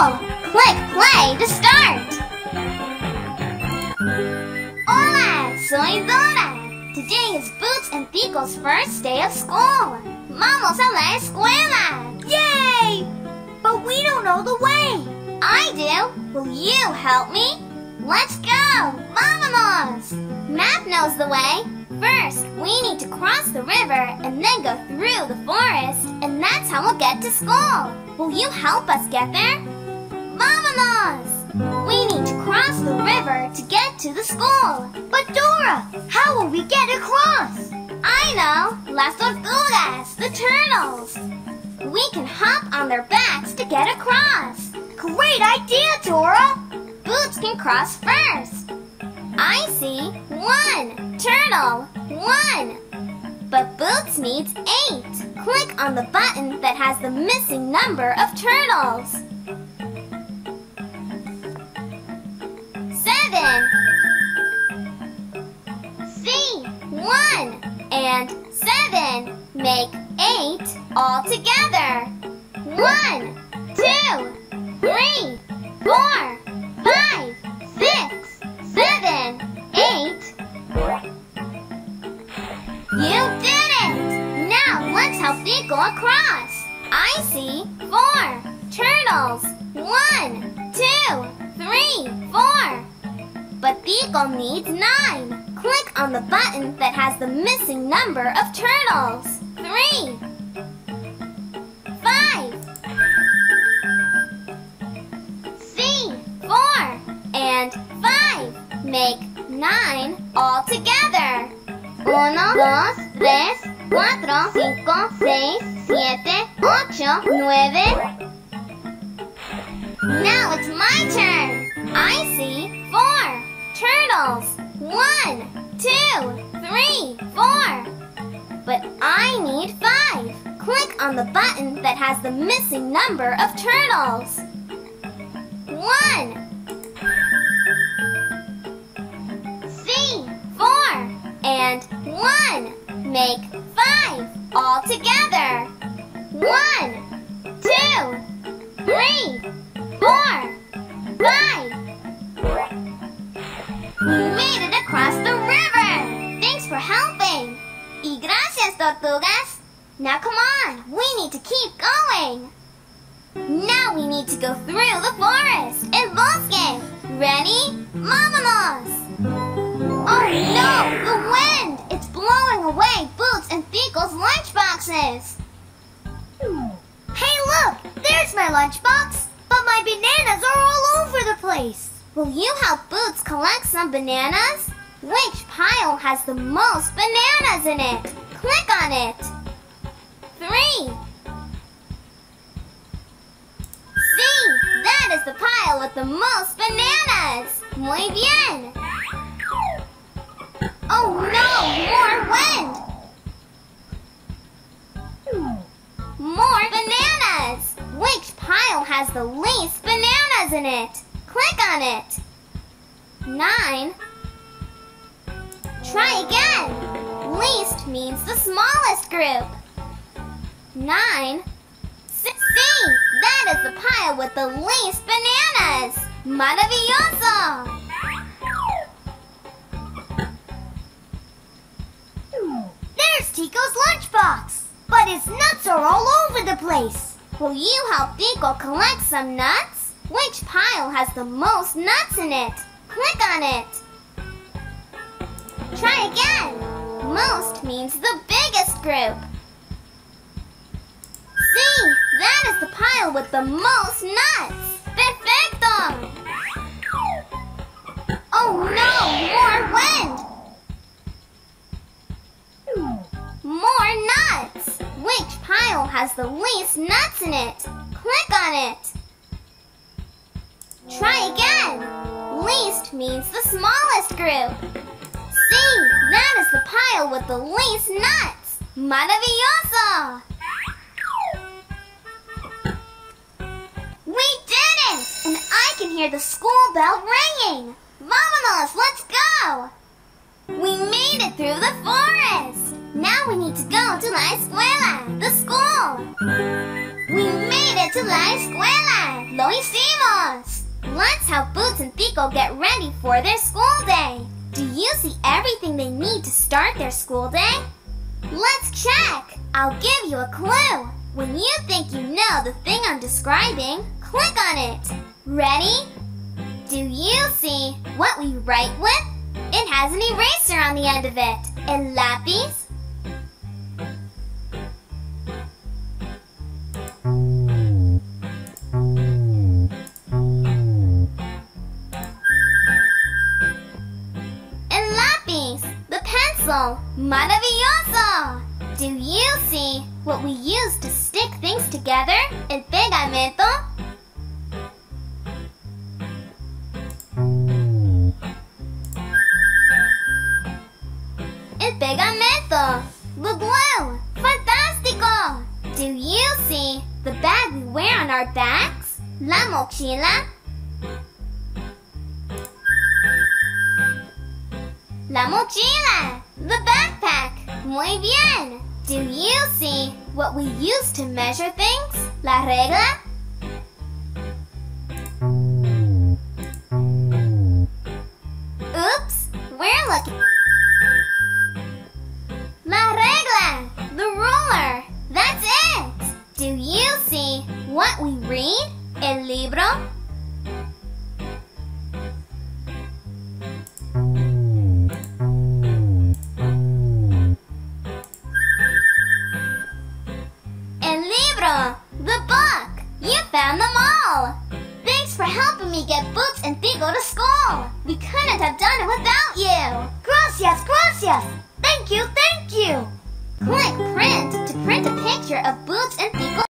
school! Click play to start! Hola, soy Dora. Today is Boots and Tico's first day of school. Vamos a la escuela! Yay! But we don't know the way. I do. Will you help me? Let's go! Vámonos! Map knows the way. First, we need to cross the river and then go through the forest, and that's how we'll get to school. Will you help us get there? Vámonos! We need to cross the river to get to the school. But Dora, how will we get across? I know! Las tortugas, the turtles. We can hop on their backs to get across. Great idea, Dora! Boots can cross first. I see one turtle, one. But Boots needs eight. Click on the button that has the missing number of turtles. Seven. See, one and seven make eight all together. One, two, three, four, five, six, seven, eight. You did it! Now let's help Tico across. I see four turtles. One, two, three, four. But Tico needs nine. Click on the button that has the missing number of turtles. Three. Five. See, four and five make nine all together. Uno, dos, tres, cuatro, cinco, seis, siete, ocho, nueve. Now it's my turn. I see four turtles. One, two, three, four. But I need five. Click on the button that has the missing number of turtles. One. Four and one make five all together. One, two, three, tortugas. Now come on, we need to keep going. Now we need to go through the forest. El bosque. Ready? Vámonos! Oh no, the wind! It's blowing away Boots and Tico's lunchboxes. Hey, look! There's my lunchbox! But my bananas are all over the place! Will you help Boots collect some bananas? Which pile has the most bananas in it? Click on it. Three. See, that is the pile with the most bananas. Muy bien. Oh no, more wind. More bananas. Which pile has the least bananas in it? Click on it. Nine. Try again. Least means the smallest group. Nine. See, that is the pile with the least bananas. Maravilloso. There's Tico's lunchbox! But his nuts are all over the place! Will you help Tico collect some nuts? Which pile has the most nuts in it? Click on it. Try again. Most means the biggest group. See, that is the pile with the most nuts. Perfecto. Oh no, more wind. More nuts. Which pile has the least nuts in it? Click on it. Try again. Least means the smallest group. See, that is the pile with the least nuts. Maravilloso! We did it! And I can hear the school bell ringing. Vámonos, let's go! We made it through the forest. Now we need to go to la escuela, the school. We made it to la escuela! Lo hicimos! Let's help Boots and Tico get ready for their school day. Do you see everything they need to start their school day? Let's check! I'll give you a clue. When you think you know the thing I'm describing, click on it. Ready? Do you see what we write with? It has an eraser on the end of it. El lápiz. Maravilloso! Do you see what we use to stick things together? El pegamento. El pegamento. The glue. Fantástico! Do you see the bag we wear on our backs? La mochila. La mochila. The backpack. Muy bien. Do you see what we use to measure things? La regla. Oops, we're looking. Helping me get Boots and Tico to school. We couldn't have done it without you. Gracias, gracias. Thank you, thank you. Click print to print a picture of Boots and Tico